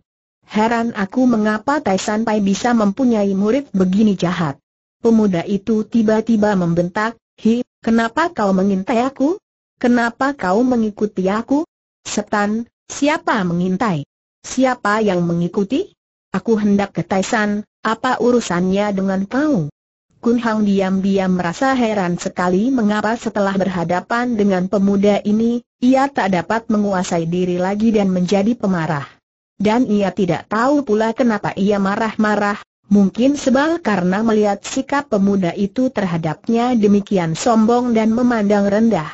Heran aku mengapa Tai Pai bisa mempunyai murid begini jahat. Pemuda itu tiba-tiba membentak, Hi, kenapa kau mengintai aku? Kenapa kau mengikuti aku? Setan, siapa mengintai? Siapa yang mengikuti? Aku hendak ke Taisan, apa urusannya dengan kau? Kun Hang diam-diam merasa heran sekali mengapa setelah berhadapan dengan pemuda ini, ia tak dapat menguasai diri lagi dan menjadi pemarah. Dan ia tidak tahu pula kenapa ia marah-marah, mungkin sebal karena melihat sikap pemuda itu terhadapnya demikian sombong dan memandang rendah.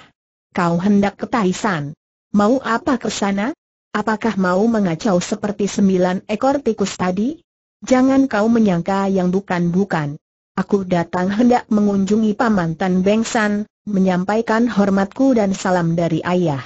Kau hendak ke Taisan. Mau apa ke sana? Apakah mau mengacau seperti sembilan ekor tikus tadi? Jangan kau menyangka yang bukan-bukan. Aku datang hendak mengunjungi Paman Tan Beng San, menyampaikan hormatku dan salam dari ayah.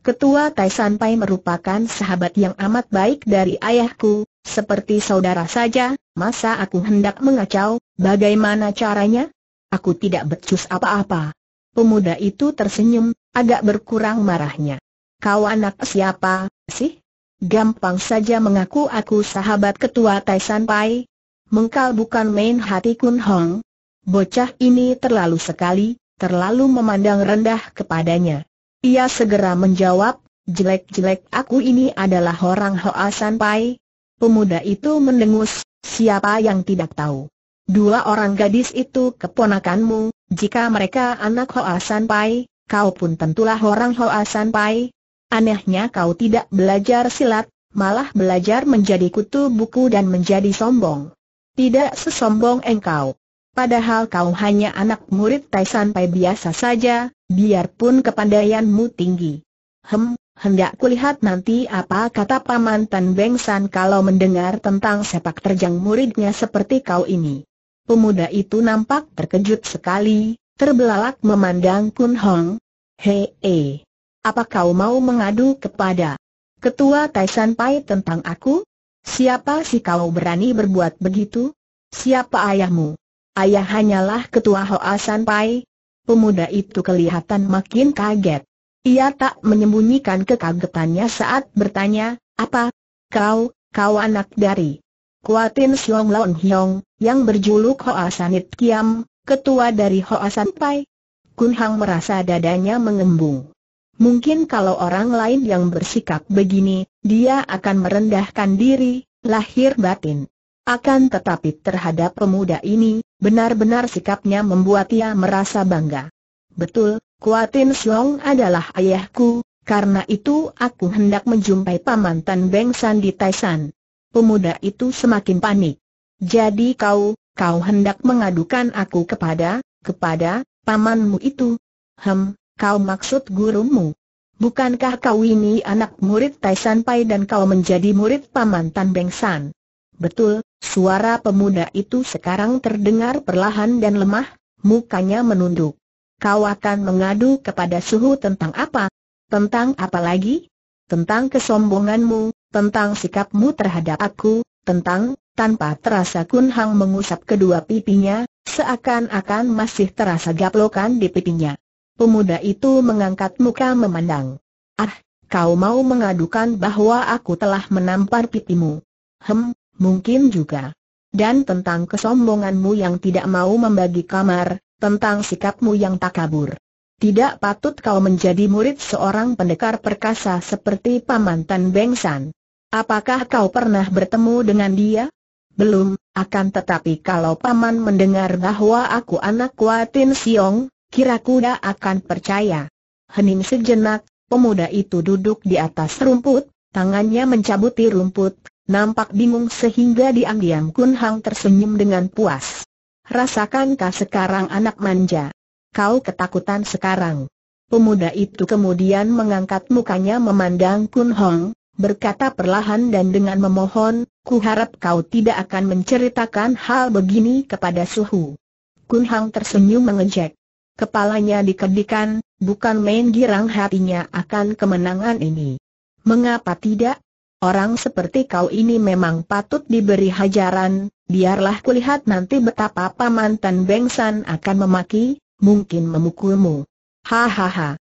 Ketua Tai Sanpai merupakan sahabat yang amat baik dari ayahku, seperti saudara saja, masa aku hendak mengacau, bagaimana caranya? Aku tidak becus apa-apa. Pemuda itu tersenyum, agak berkurang marahnya. Kau anak siapa, sih? Gampang saja mengaku aku sahabat ketua Tai Pai. Mengkal bukan main hati Kun Hong. Bocah ini terlalu sekali, terlalu memandang rendah kepadanya. Ia segera menjawab, jelek-jelek aku ini adalah orang Hoa Pai. Pemuda itu mendengus, siapa yang tidak tahu. Dua orang gadis itu keponakanmu, jika mereka anak Hoa Pai, kau pun tentulah orang Hoa Pai. Anehnya kau tidak belajar silat, malah belajar menjadi kutu buku dan menjadi sombong. Tidak sesombong engkau. Padahal kau hanya anak murid Tai Sanpai biasa saja, biarpun kepandaianmu tinggi. Hem, hendak kulihat nanti apa kata Paman Tan Beng San kalau mendengar tentang sepak terjang muridnya seperti kau ini. Pemuda itu nampak terkejut sekali, terbelalak memandang Kun Hong. Hei, apa kau mau mengadu kepada Ketua Tai Pai tentang aku? Siapa sih kau berani berbuat begitu? Siapa ayahmu? Ayah hanyalah Ketua Hoa Pai. Pemuda itu kelihatan makin kaget. Ia tak menyembunyikan kekagetannya saat bertanya, apa? Kau, kau anak dari Kuatin Siong Laon Hiong, yang berjuluk Hoa Sanit Kiam, ketua dari Hoa Pai. Kun Hang merasa dadanya mengembung. Mungkin kalau orang lain yang bersikap begini, dia akan merendahkan diri, lahir batin. Akan tetapi terhadap pemuda ini, benar-benar sikapnya membuat ia merasa bangga. Betul, Kuatin Siong adalah ayahku, karena itu aku hendak menjumpai Paman Tan Beng San di Taisan. Pemuda itu semakin panik. Jadi kau, kau hendak mengadukan aku kepada, kepada, pamanmu itu? Hem, kau maksud gurumu. Bukankah kau ini anak murid Tai Pai dan kau menjadi murid Paman Tan Beng San? Betul, suara pemuda itu sekarang terdengar perlahan dan lemah, mukanya menunduk. Kau akan mengadu kepada suhu tentang apa? Tentang apa lagi? Tentang kesombonganmu, tentang sikapmu terhadap aku, tentang, tanpa terasa Kun Hang mengusap kedua pipinya, seakan-akan masih terasa gaplokan di pipinya. Pemuda itu mengangkat muka memandang. Ah, kau mau mengadukan bahwa aku telah menampar pipimu. Hem, mungkin juga. Dan tentang kesombonganmu yang tidak mau membagi kamar, tentang sikapmu yang takabur. Tidak patut kau menjadi murid seorang pendekar perkasa seperti Paman Tan Bengsan. Apakah kau pernah bertemu dengan dia? Belum, akan tetapi kalau Paman mendengar bahwa aku anak Kuatin Siong, kira kuda akan percaya. Hening sejenak, pemuda itu duduk di atas rumput, tangannya mencabuti rumput, nampak bingung sehingga diam-diam Kun Hang tersenyum dengan puas. Rasakankah sekarang anak manja? Kau ketakutan sekarang. Pemuda itu kemudian mengangkat mukanya memandang Kun Hong, berkata perlahan dan dengan memohon, ku harap kau tidak akan menceritakan hal begini kepada suhu. Kun Hang tersenyum mengejek kepalanya dikedikan, bukan main girang hatinya akan kemenangan ini. Mengapa tidak? Orang seperti kau ini memang patut diberi hajaran, biarlah kulihat nanti betapa paman Tan Bengsan akan memaki, mungkin memukulmu. Hahaha.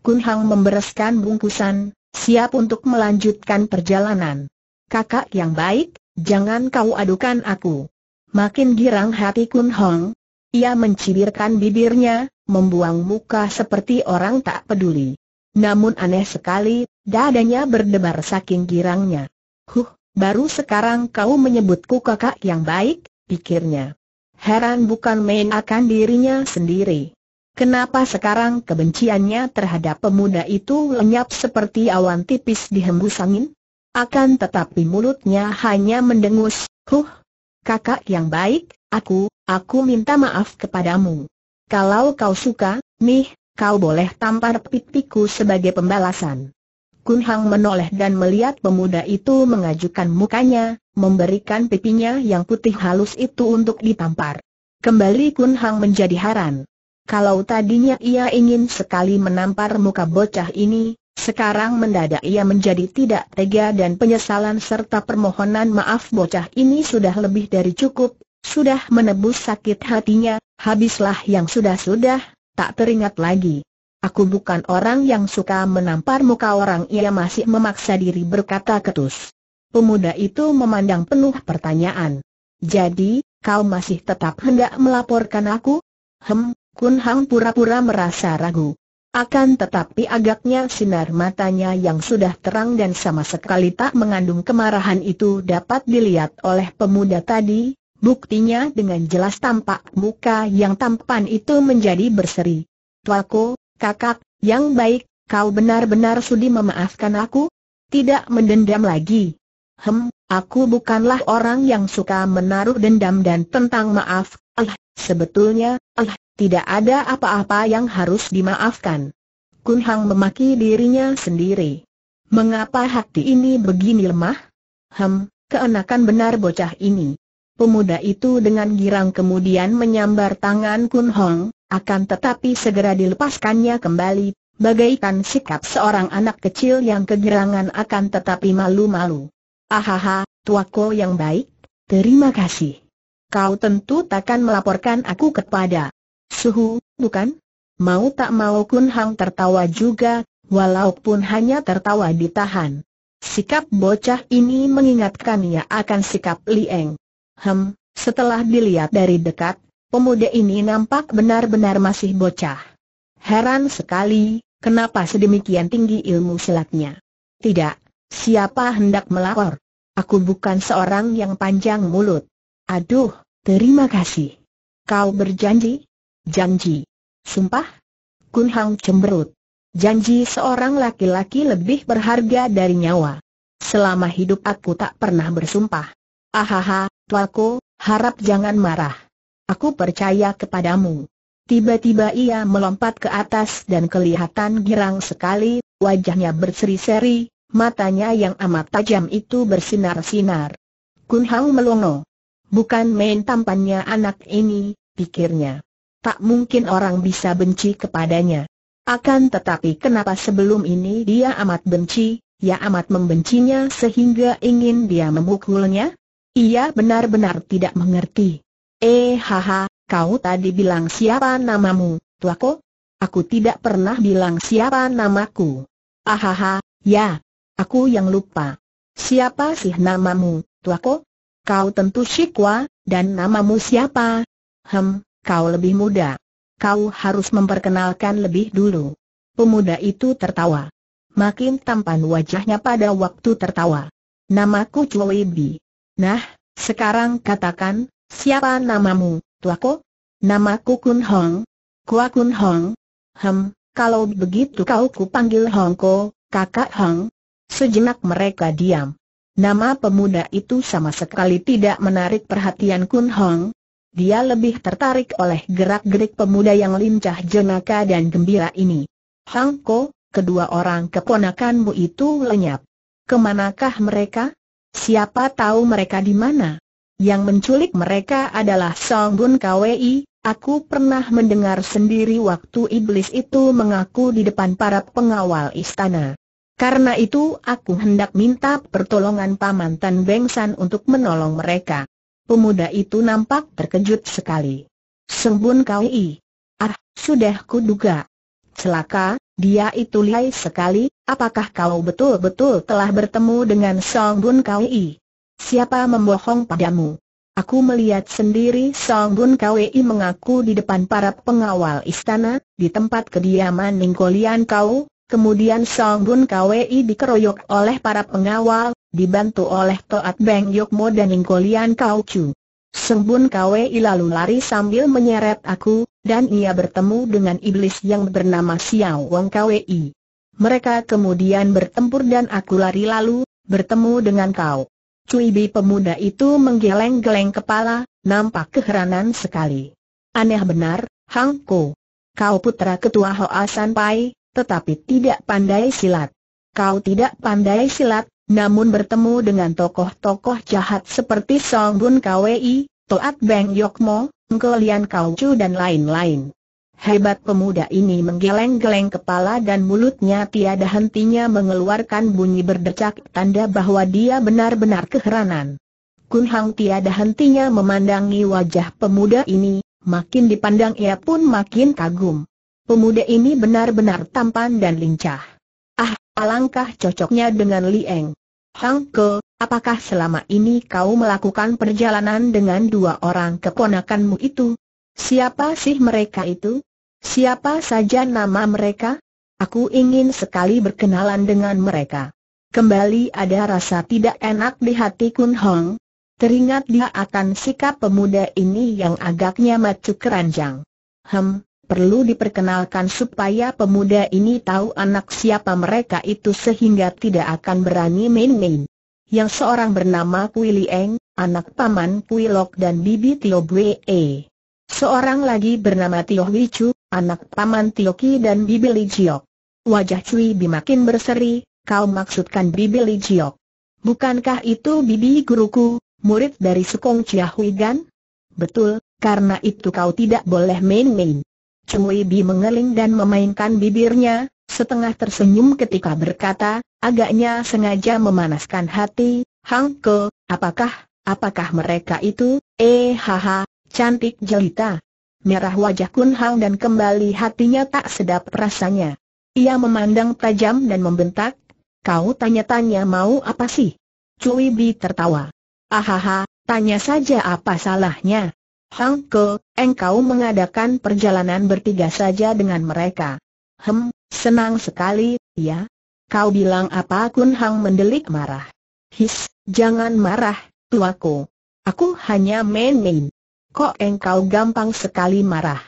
Kun Hang membereskan bungkusan, siap untuk melanjutkan perjalanan. Kakak yang baik, jangan kau adukan aku. Makin girang hati Kun Hong. Ia mencibirkan bibirnya, membuang muka seperti orang tak peduli. Namun aneh sekali, dadanya berdebar saking girangnya. Huh, baru sekarang kau menyebutku kakak yang baik, pikirnya. Heran bukan main akan dirinya sendiri. Kenapa sekarang kebenciannya terhadap pemuda itu lenyap seperti awan tipis di hembus angin? Akan tetapi mulutnya hanya mendengus, huh, kakak yang baik, aku, aku minta maaf kepadamu. Kalau kau suka, nih, kau boleh tampar pipiku sebagai pembalasan. Kun Hang menoleh dan melihat pemuda itu mengajukan mukanya, memberikan pipinya yang putih halus itu untuk ditampar. Kembali Kun Hang menjadi haran. Kalau tadinya ia ingin sekali menampar muka bocah ini, sekarang mendadak ia menjadi tidak tega dan penyesalan serta permohonan maaf bocah ini sudah lebih dari cukup, sudah menebus sakit hatinya, habislah yang sudah-sudah, tak teringat lagi. Aku bukan orang yang suka menampar muka orang ia masih memaksa diri berkata ketus. Pemuda itu memandang penuh pertanyaan. Jadi, kau masih tetap hendak melaporkan aku? Hem, Kun Hang pura-pura merasa ragu. Akan tetapi agaknya sinar matanya yang sudah terang dan sama sekali tak mengandung kemarahan itu dapat dilihat oleh pemuda tadi, buktinya dengan jelas tampak muka yang tampan itu menjadi berseri. Tuaku, Kakak, yang baik, kau benar-benar sudi memaafkan aku? Tidak mendendam lagi. Hem, aku bukanlah orang yang suka menaruh dendam dan tentang maaf, ah, sebetulnya, ah, tidak ada apa-apa yang harus dimaafkan. Kun Hang memaki dirinya sendiri. Mengapa hati ini begini lemah? Hem, keenakan benar bocah ini. Pemuda itu dengan girang kemudian menyambar tangan Kun Hong, akan tetapi segera dilepaskannya kembali, bagaikan sikap seorang anak kecil yang kegirangan akan tetapi malu-malu. Ahaha, tuaku yang baik, terima kasih. Kau tentu takkan melaporkan aku kepada suhu, bukan? Mau tak mau Kun Hang tertawa juga, walaupun hanya tertawa ditahan. Sikap bocah ini mengingatkannya akan sikap Lieng. Hem, setelah dilihat dari dekat, Pemuda ini nampak benar-benar masih bocah. Heran sekali, kenapa sedemikian tinggi ilmu silatnya. Tidak, siapa hendak melapor? Aku bukan seorang yang panjang mulut. Aduh, terima kasih. Kau berjanji? Janji. Sumpah? Kun Hang cemberut. Janji seorang laki-laki lebih berharga dari nyawa. Selama hidup aku tak pernah bersumpah. Ahaha, tuaku, harap jangan marah. Aku percaya kepadamu. Tiba-tiba ia melompat ke atas dan kelihatan girang sekali, wajahnya berseri-seri, matanya yang amat tajam itu bersinar-sinar. Kun Hang melongo. Bukan main tampannya anak ini, pikirnya. Tak mungkin orang bisa benci kepadanya. Akan tetapi kenapa sebelum ini dia amat benci, ya amat membencinya sehingga ingin dia memukulnya? Ia benar-benar tidak mengerti. Eh haha, kau tadi bilang siapa namamu, tuaku? Aku tidak pernah bilang siapa namaku. Ahaha, ya, aku yang lupa. Siapa sih namamu, tuaku? Kau tentu Shikwa, dan namamu siapa? Hem, kau lebih muda. Kau harus memperkenalkan lebih dulu. Pemuda itu tertawa. Makin tampan wajahnya pada waktu tertawa. Namaku Choi. Nah, sekarang katakan, Siapa namamu, tuaku? Namaku Kun Hong. Kua Kun Hong. Hem, kalau begitu kau kupanggil Hongko, kakak Hong. Sejenak mereka diam. Nama pemuda itu sama sekali tidak menarik perhatian Kun Hong. Dia lebih tertarik oleh gerak-gerik pemuda yang lincah jenaka dan gembira ini. Hongko, kedua orang keponakanmu itu lenyap. Ke manakah mereka? Siapa tahu mereka di mana? Yang menculik mereka adalah Song Bun Kwei, aku pernah mendengar sendiri waktu iblis itu mengaku di depan para pengawal istana. Karena itu aku hendak minta pertolongan Paman Tan Bengsan untuk menolong mereka. Pemuda itu nampak terkejut sekali. Song Bun Kwei. Ah, sudah kuduga. Celaka, dia itu lihai sekali, apakah kau betul-betul telah bertemu dengan Song Bun Kwei? Siapa membohong padamu? Aku melihat sendiri Song Bun Kwei mengaku di depan para pengawal istana, di tempat kediaman Ningkolian kau, kemudian Song Bun Kwei dikeroyok oleh para pengawal, dibantu oleh Toat Beng Yokmo dan Ningkolian Kau Chu. Song Bun Kwei lalu lari sambil menyeret aku, dan ia bertemu dengan iblis yang bernama Xiao Wong Kwei. Mereka kemudian bertempur dan aku lari lalu, bertemu dengan kau. Cui Bi pemuda itu menggeleng-geleng kepala, nampak keheranan sekali. Aneh benar, Hang Ko. Kau putra ketua Hoa San Pai, tetapi tidak pandai silat. kau tidak pandai silat, namun bertemu dengan tokoh-tokoh jahat seperti Song Bun Kwei, Toat Beng Yokmo, Ngkelian Kau Chu dan lain-lain. Hebat pemuda ini menggeleng-geleng kepala dan mulutnya tiada hentinya mengeluarkan bunyi berdecak tanda bahwa dia benar-benar keheranan. Kun Hang tiada hentinya memandangi wajah pemuda ini, makin dipandang ia pun makin kagum. Pemuda ini benar-benar tampan dan lincah. Ah, alangkah cocoknya dengan Li Eng. Hang Ke, apakah selama ini kau melakukan perjalanan dengan dua orang keponakanmu itu? Siapa sih mereka itu? Siapa saja nama mereka? Aku ingin sekali berkenalan dengan mereka. Kembali ada rasa tidak enak di hati Kun Hong, Teringat dia akan sikap pemuda ini yang agaknya macu keranjang. Hem, perlu diperkenalkan supaya pemuda ini tahu anak siapa mereka itu sehingga tidak akan berani main-main. Yang seorang bernama Kui Lieng, anak paman Kui Lok dan bibi Tio Bue. Seorang lagi bernama Tio Chu, anak paman Tio Ki dan bibi Li Jiok. Wajah Cui bimakin berseri, kau maksudkan bibi Li Jiok. Bukankah itu bibi guruku, murid dari Sukong Chia Gan? Betul, karena itu kau tidak boleh main-main. Cui Bi mengeling dan memainkan bibirnya, setengah tersenyum ketika berkata, agaknya sengaja memanaskan hati, Hang Ke, apakah, apakah mereka itu, eh haha, cantik jelita. Merah wajah Kun Hang dan kembali hatinya tak sedap rasanya. Ia memandang tajam dan membentak, kau tanya-tanya mau apa sih? Cui Bi tertawa. Ahaha, tanya saja apa salahnya. Hang Ke, engkau mengadakan perjalanan bertiga saja dengan mereka. Hem, senang sekali, ya? Kau bilang apa Kun Hang mendelik marah. His, jangan marah, tuaku. Aku hanya main-main. Kok engkau gampang sekali marah?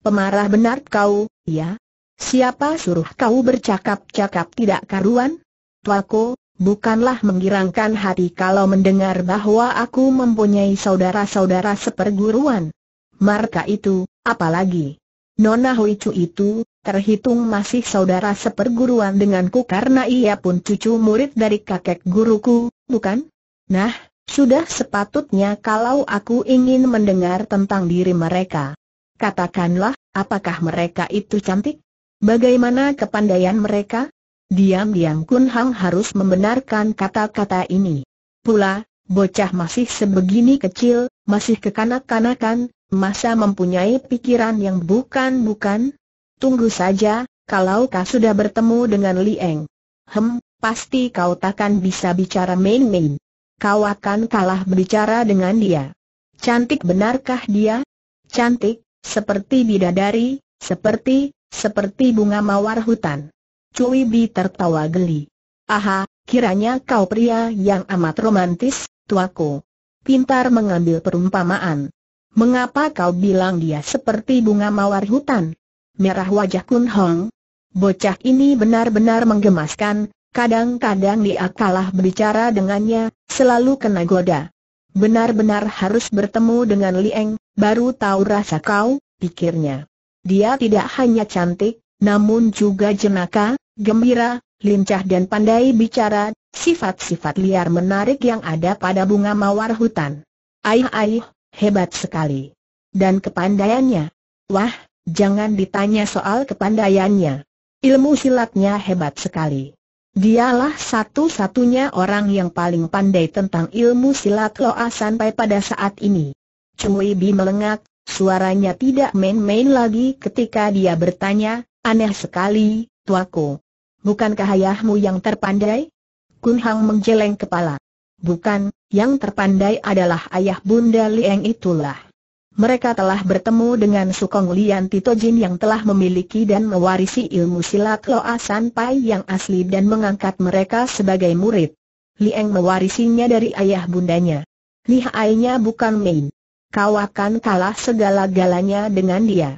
Pemarah benar kau, ya? Siapa suruh kau bercakap-cakap tidak karuan? Tuaku, Bukanlah menggirangkan hati kalau mendengar bahwa aku mempunyai saudara-saudara seperguruan. Marka itu, apalagi. Nona Huicu itu, terhitung masih saudara seperguruan denganku karena ia pun cucu murid dari kakek guruku, bukan? Nah, sudah sepatutnya kalau aku ingin mendengar tentang diri mereka. Katakanlah, apakah mereka itu cantik? Bagaimana kepandaian mereka? Diam-diam Kun Hang harus membenarkan kata-kata ini. Pula, bocah masih sebegini kecil, masih kekanak-kanakan, masa mempunyai pikiran yang bukan-bukan? Tunggu saja, kalau kau sudah bertemu dengan Li Eng. Hem, pasti kau takkan bisa bicara main-main. Kau akan kalah berbicara dengan dia. Cantik benarkah dia? Cantik, seperti bidadari, seperti, seperti bunga mawar hutan. Cui Bi tertawa geli. Aha, kiranya kau pria yang amat romantis, tuaku. Pintar mengambil perumpamaan. Mengapa kau bilang dia seperti bunga mawar hutan? Merah wajah Kun Hong. Bocah ini benar-benar menggemaskan, kadang-kadang dia kalah berbicara dengannya, selalu kena goda. Benar-benar harus bertemu dengan Lieng, baru tahu rasa kau, pikirnya. Dia tidak hanya cantik, namun juga jenaka, gembira, lincah dan pandai bicara, sifat-sifat liar menarik yang ada pada bunga mawar hutan. Aih-aih, hebat sekali. Dan kepandaiannya? Wah, jangan ditanya soal kepandaiannya. Ilmu silatnya hebat sekali. Dialah satu-satunya orang yang paling pandai tentang ilmu silat loa sampai pada saat ini. Cui Bi melengak, suaranya tidak main-main lagi ketika dia bertanya, aneh sekali, tuaku. Bukankah ayahmu yang terpandai? Kun Hang menggeleng kepala. Bukan, yang terpandai adalah ayah Bunda Lieng itulah. Mereka telah bertemu dengan Sukong Lian Tito Jin yang telah memiliki dan mewarisi ilmu silat Loa Sanpai yang asli dan mengangkat mereka sebagai murid. Lieng mewarisinya dari ayah bundanya. Lihainya bukan main. Kau akan kalah segala-galanya dengan dia.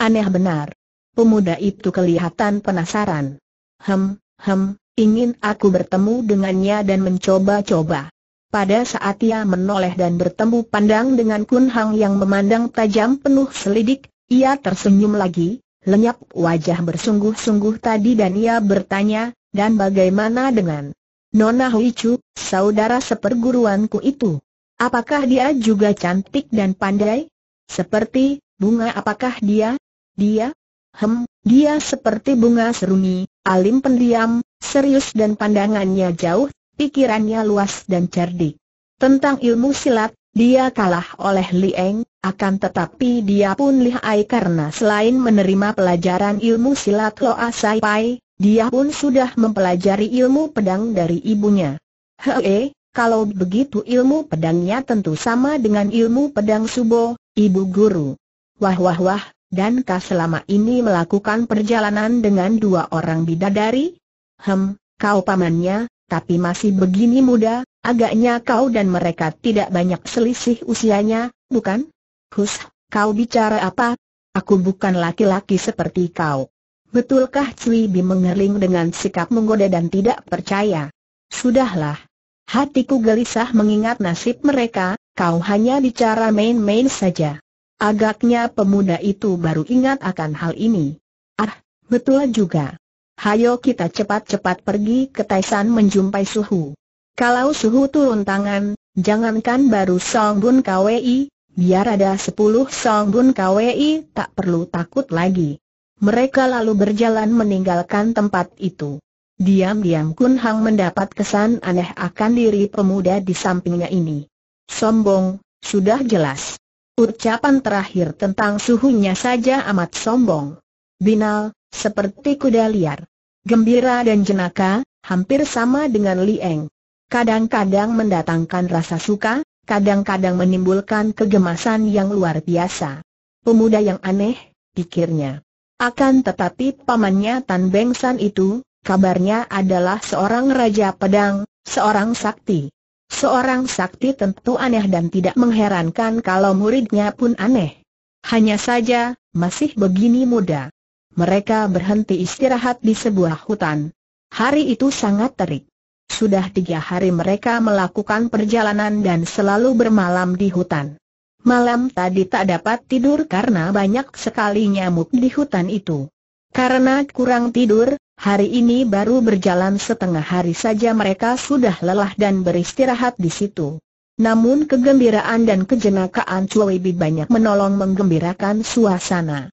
Aneh benar. Pemuda itu kelihatan penasaran. Hem, hem, ingin aku bertemu dengannya dan mencoba-coba. Pada saat ia menoleh dan bertemu pandang dengan Kun Hang yang memandang tajam penuh selidik, ia tersenyum lagi, lenyap wajah bersungguh-sungguh tadi dan ia bertanya, dan bagaimana dengan Nona Huichu, saudara seperguruanku itu? Apakah dia juga cantik dan pandai? Seperti, bunga apakah dia? Dia? Hem, dia seperti bunga seruni, alim pendiam, serius dan pandangannya jauh, pikirannya luas dan cerdik. Tentang ilmu silat, dia kalah oleh Li Eng, akan tetapi dia pun lihai karena selain menerima pelajaran ilmu silat Loa Sai Pai, dia pun sudah mempelajari ilmu pedang dari ibunya. Hei, kalau begitu ilmu pedangnya tentu sama dengan ilmu pedang Subo, ibu guru. Wah wah wah, dan kau selama ini melakukan perjalanan dengan dua orang bidadari? Hem, kau pamannya, tapi masih begini muda, agaknya kau dan mereka tidak banyak selisih usianya, bukan? Hus, kau bicara apa? Aku bukan laki-laki seperti kau. Betulkah Cui Bi mengerling dengan sikap menggoda dan tidak percaya? Sudahlah. Hatiku gelisah mengingat nasib mereka, kau hanya bicara main-main saja. Agaknya pemuda itu baru ingat akan hal ini. Ah, betul juga. Hayo kita cepat-cepat pergi ke Taisan menjumpai suhu. Kalau suhu turun tangan, jangankan baru Song Bun KWI, biar ada sepuluh Song Bun KWI tak perlu takut lagi. Mereka lalu berjalan meninggalkan tempat itu. Diam-diam Kun Hang mendapat kesan aneh akan diri pemuda di sampingnya ini. Sombong, sudah jelas. Ucapan terakhir tentang suhunya saja amat sombong. Binal, seperti kuda liar. Gembira dan jenaka, hampir sama dengan Li Eng. Kadang-kadang mendatangkan rasa suka, kadang-kadang menimbulkan kegemasan yang luar biasa. Pemuda yang aneh, pikirnya. Akan tetapi pamannya Tan Beng San itu, kabarnya adalah seorang raja pedang, seorang sakti. Seorang sakti tentu aneh dan tidak mengherankan kalau muridnya pun aneh. Hanya saja, masih begini muda. Mereka berhenti istirahat di sebuah hutan. Hari itu sangat terik. Sudah tiga hari mereka melakukan perjalanan dan selalu bermalam di hutan. Malam tadi tak dapat tidur karena banyak sekali nyamuk di hutan itu. Karena kurang tidur, hari ini baru berjalan setengah hari saja mereka sudah lelah dan beristirahat di situ. Namun kegembiraan dan kejenakaan Cuibi banyak menolong menggembirakan suasana.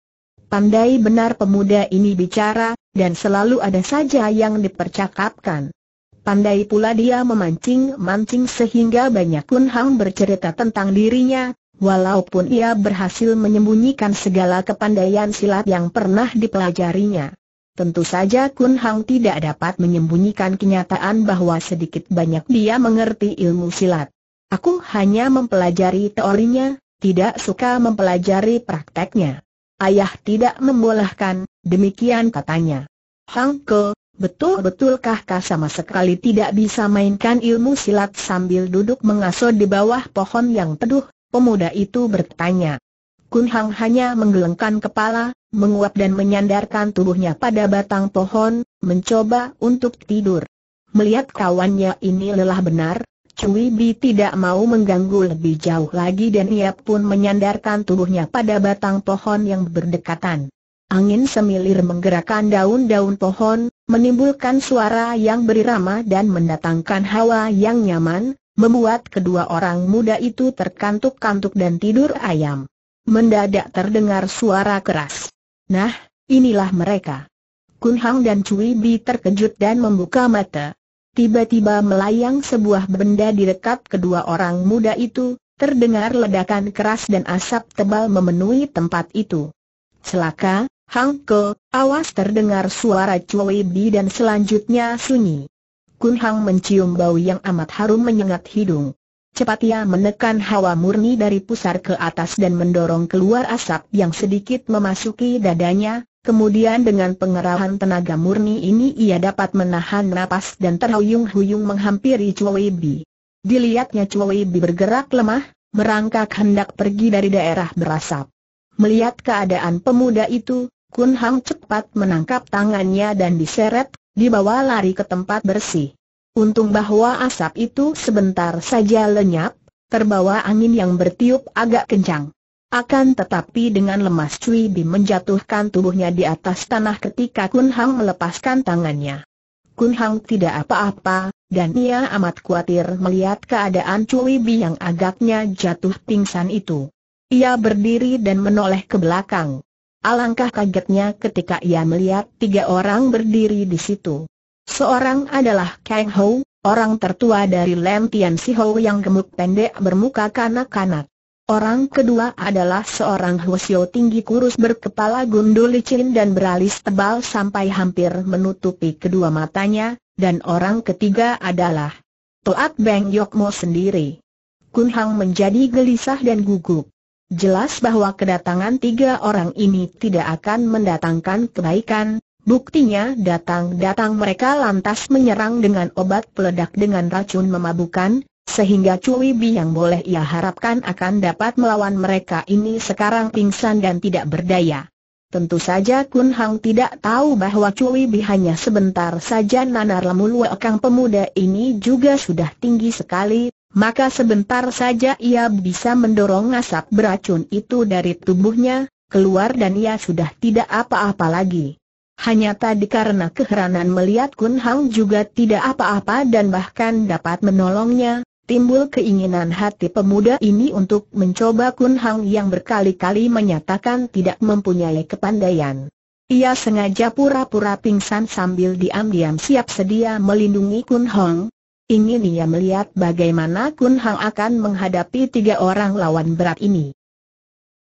Pandai benar pemuda ini bicara, dan selalu ada saja yang dipercakapkan. Pandai pula dia memancing-mancing sehingga banyak Kun Hang bercerita tentang dirinya, walaupun ia berhasil menyembunyikan segala kepandaian silat yang pernah dipelajarinya. Tentu saja Kun Hang tidak dapat menyembunyikan kenyataan bahwa sedikit banyak dia mengerti ilmu silat. Aku hanya mempelajari teorinya, tidak suka mempelajari prakteknya. Ayah tidak membolehkan, demikian katanya. Hang Ke, betul-betulkah kau sama sekali tidak bisa mainkan ilmu silat sambil duduk mengasuh di bawah pohon yang teduh, Pemuda itu bertanya. Kun Hang hanya menggelengkan kepala, menguap dan menyandarkan tubuhnya pada batang pohon, mencoba untuk tidur. Melihat kawannya ini lelah benar, Cui Bi tidak mau mengganggu lebih jauh lagi dan ia pun menyandarkan tubuhnya pada batang pohon yang berdekatan. Angin semilir menggerakkan daun-daun pohon, menimbulkan suara yang berirama dan mendatangkan hawa yang nyaman, membuat kedua orang muda itu terkantuk-kantuk dan tidur ayam. Mendadak terdengar suara keras. Nah, inilah mereka. Kun Hang dan Cui Bi terkejut dan membuka mata. Tiba-tiba melayang sebuah benda di dekat kedua orang muda itu, terdengar ledakan keras dan asap tebal memenuhi tempat itu. Celaka, Hang Ke, awas terdengar suara Cui Bi dan selanjutnya sunyi. Kun Hang mencium bau yang amat harum menyengat hidung. Cepat ia menekan hawa murni dari pusar ke atas dan mendorong keluar asap yang sedikit memasuki dadanya, kemudian dengan pengerahan tenaga murni ini ia dapat menahan napas dan terhuyung-huyung menghampiri Choi Bi. Dilihatnya Choi Bi bergerak lemah, merangkak hendak pergi dari daerah berasap. Melihat keadaan pemuda itu, Kun Hang cepat menangkap tangannya dan diseret, dibawa lari ke tempat bersih. Untung bahwa asap itu sebentar saja lenyap, terbawa angin yang bertiup agak kencang. Akan tetapi dengan lemas Cui Bim menjatuhkan tubuhnya di atas tanah ketika Kun Hang melepaskan tangannya. Kun Hang tidak apa-apa, dan ia amat khawatir melihat keadaan Cui Bi yang agaknya jatuh pingsan itu. Ia berdiri dan menoleh ke belakang. Alangkah kagetnya ketika ia melihat tiga orang berdiri di situ. Seorang adalah Kang Ho, orang tertua dari Lem Tian Si Ho yang gemuk pendek bermuka kanak-kanak. Orang kedua adalah seorang Hwasyo tinggi kurus berkepala gundul licin dan beralis tebal sampai hampir menutupi kedua matanya, dan orang ketiga adalah Toat Beng Yokmo sendiri. Kun Hang menjadi gelisah dan gugup. Jelas bahwa kedatangan tiga orang ini tidak akan mendatangkan kebaikan, buktinya datang-datang mereka lantas menyerang dengan obat peledak dengan racun memabukkan, sehingga Cui Bi yang boleh ia harapkan akan dapat melawan mereka ini sekarang pingsan dan tidak berdaya. Tentu saja Kun Hang tidak tahu bahwa Cui Bi hanya sebentar saja nanar lemulu ekang pemuda ini juga sudah tinggi sekali, maka sebentar saja ia bisa mendorong asap beracun itu dari tubuhnya, keluar dan ia sudah tidak apa-apa lagi. Hanya tadi karena keheranan melihat Kun Hang juga tidak apa-apa dan bahkan dapat menolongnya, Timbul keinginan hati pemuda ini untuk mencoba Kun Hang yang berkali-kali menyatakan tidak mempunyai kepandaian. Ia sengaja pura-pura pingsan sambil diam-diam siap sedia melindungi Kun Hang. Ingin ia melihat bagaimana Kun Hang akan menghadapi tiga orang lawan berat ini.